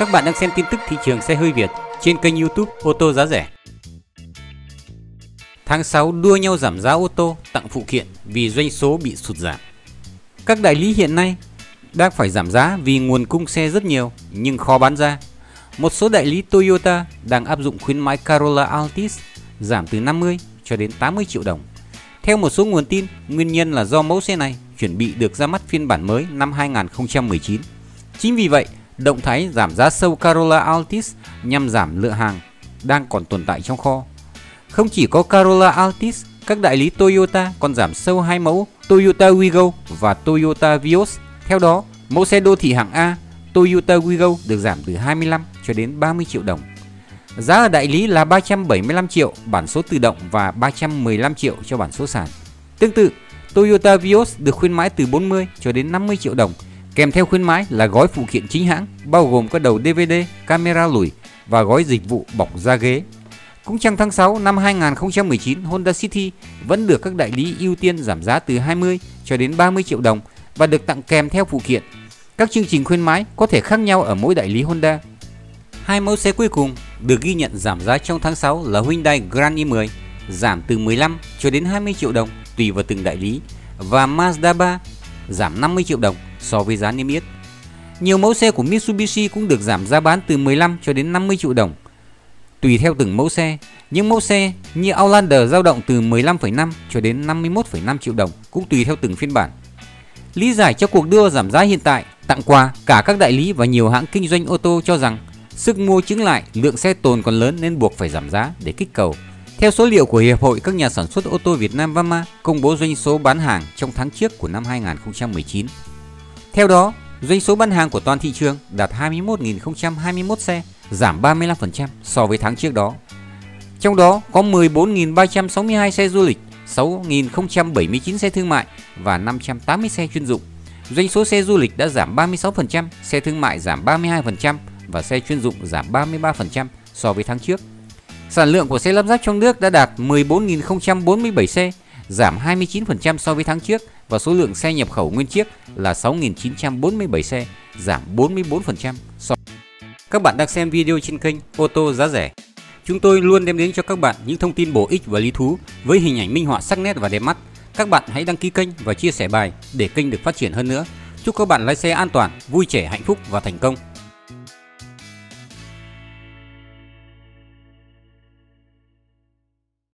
Các bạn đang xem tin tức thị trường xe hơi Việt trên kênh YouTube ô tô giá rẻ. Tháng 6 đua nhau giảm giá ô tô tặng phụ kiện vì doanh số bị sụt giảm. Các đại lý hiện nay đang phải giảm giá vì nguồn cung xe rất nhiều nhưng khó bán ra. Một số đại lý Toyota đang áp dụng khuyến mãi Corolla Altis giảm từ 50 cho đến 80 triệu đồng. Theo một số nguồn tin, nguyên nhân là do mẫu xe này chuẩn bị được ra mắt phiên bản mới năm 2019. Chính vì vậy, động thái giảm giá sâu Corolla Altis nhằm giảm lượng hàng đang còn tồn tại trong kho. Không chỉ có Corolla Altis, các đại lý Toyota còn giảm sâu hai mẫu Toyota Wigo và Toyota Vios. Theo đó, mẫu xe đô thị hạng A Toyota Wigo được giảm từ 25 cho đến 30 triệu đồng. Giá ở đại lý là 375 triệu bản số tự động và 315 triệu cho bản số sàn. Tương tự, Toyota Vios được khuyến mãi từ 40 cho đến 50 triệu đồng. Kèm theo khuyến mãi là gói phụ kiện chính hãng bao gồm các đầu DVD, camera lùi và gói dịch vụ bọc da ghế. Cũng trong tháng 6 năm 2019, Honda City vẫn được các đại lý ưu tiên giảm giá từ 20 cho đến 30 triệu đồng và được tặng kèm theo phụ kiện. Các chương trình khuyến mãi có thể khác nhau ở mỗi đại lý Honda. Hai mẫu xe cuối cùng được ghi nhận giảm giá trong tháng 6 là Hyundai Grand i10 giảm từ 15 cho đến 20 triệu đồng tùy vào từng đại lý và Mazda 3 giảm 50 triệu đồng so với giá niêm yết. Nhiều mẫu xe của Mitsubishi cũng được giảm giá bán từ 15 cho đến 50 triệu đồng tùy theo từng mẫu xe. Những mẫu xe như Outlander dao động từ 15,5 cho đến 51,5 triệu đồng cũng tùy theo từng phiên bản. Lý giải cho cuộc đua giảm giá hiện tại, tặng quà cả các đại lý và nhiều hãng kinh doanh ô tô cho rằng sức mua chứng lại lượng xe tồn còn lớn nên buộc phải giảm giá để kích cầu. Theo số liệu của Hiệp hội các nhà sản xuất ô tô Việt Nam VAMA công bố doanh số bán hàng trong tháng trước của năm 2019. Theo đó, doanh số bán hàng của toàn thị trường đạt 21.021 xe, giảm 35% so với tháng trước đó. Trong đó có 14.362 xe du lịch, 6.079 xe thương mại và 580 xe chuyên dụng. Doanh số xe du lịch đã giảm 36%, xe thương mại giảm 32% và xe chuyên dụng giảm 33% so với tháng trước. Sản lượng của xe lắp ráp trong nước đã đạt 14.047 xe, giảm 29% so với tháng trước và số lượng xe nhập khẩu nguyên chiếc là 6.947 xe, giảm 44% so Các bạn đang xem video trên kênh ô tô giá rẻ. Chúng tôi luôn đem đến cho các bạn những thông tin bổ ích và lý thú với hình ảnh minh họa sắc nét và đẹp mắt. Các bạn hãy đăng ký kênh và chia sẻ bài để kênh được phát triển hơn nữa. Chúc các bạn lái xe an toàn, vui trẻ, hạnh phúc và thành công.